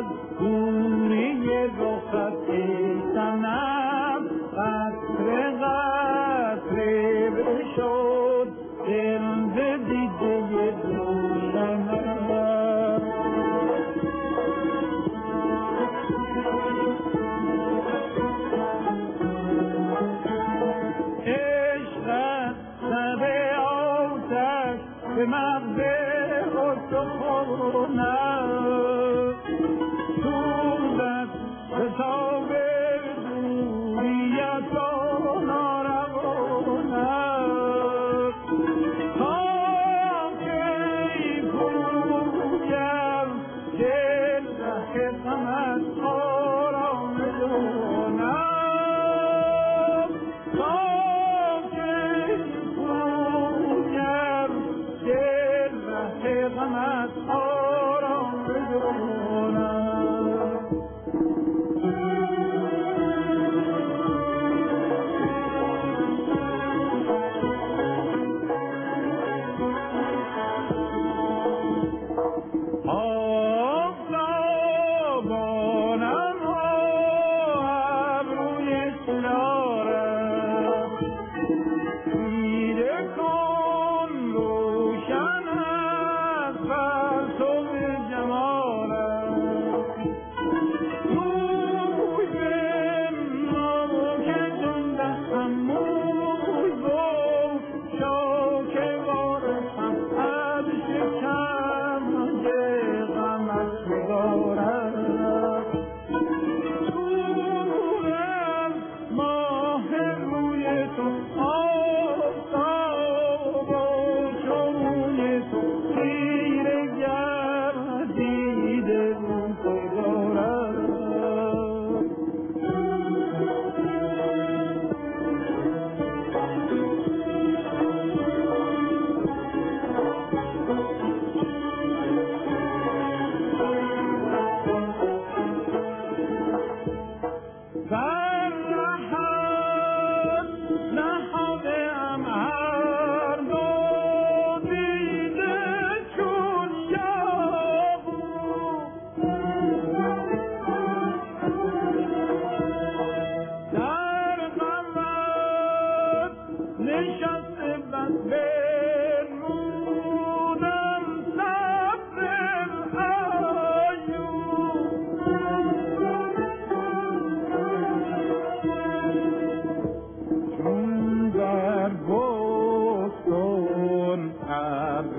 تبكون